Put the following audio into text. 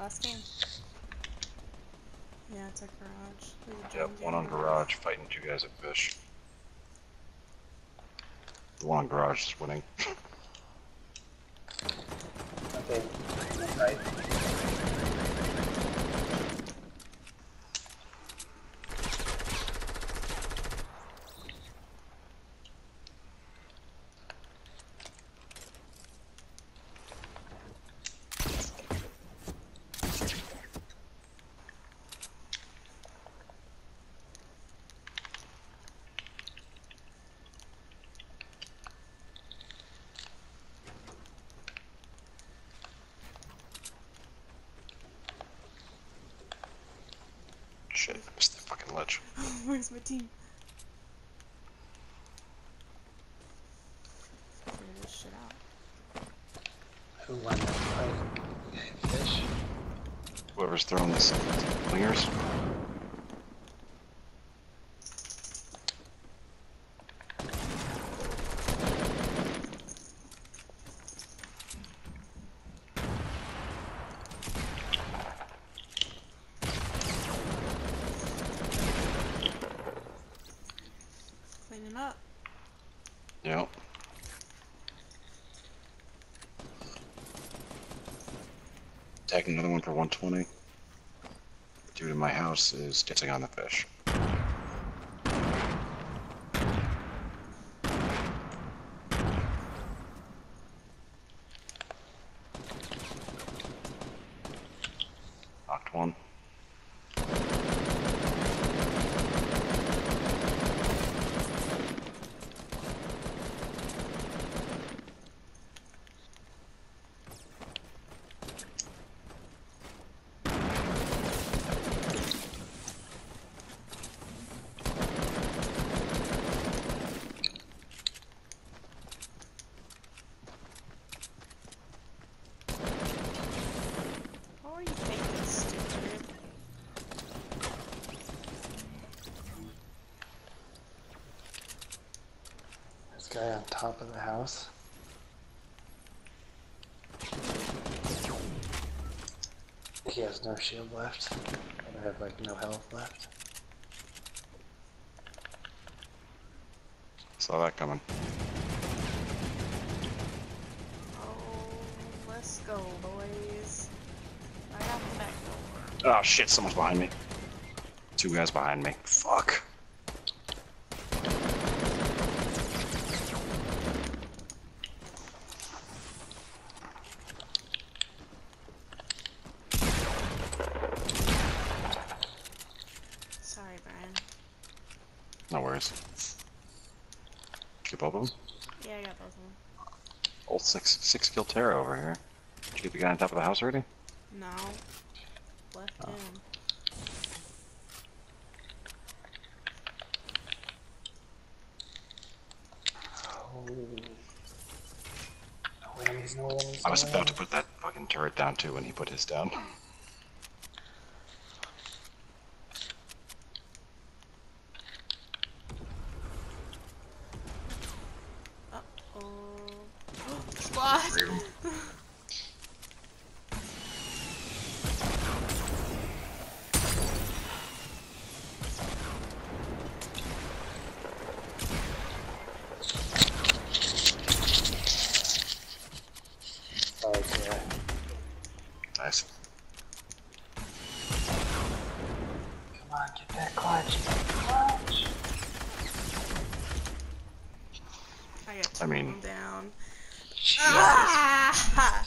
Last game. Yeah, it's a garage. Yep, one on garage fighting two guys at fish. The one on garage is winning. Okay. Shit, I missed that fucking ledge. Where's my team? Figure this shit out. Who won that fight? Fish. Whoever's throwing this clingers. Clean him up. Yep. Tagging another one for 120. Dude in my house is dancing on the fish. Knocked one. Guy on top of the house. He has no shield left. I have like no health left. Saw that coming. Oh, let's go, boys. I got the back door. Oh shit, someone's behind me. Two guys behind me. Fuck. No worries. Get both of them? Yeah, I got both of them. Old six six kill Terra over here. Did you get the guy on top of the house already? No. Left Oh. him. Oh. No enemies, no enemies. I was about to put that fucking turret down too when he put his down. Uh-oh. Squad! Oh, yeah. Nice. Come on, get that clutch. Clutch. I got two I mean- down. Jeez. Ah!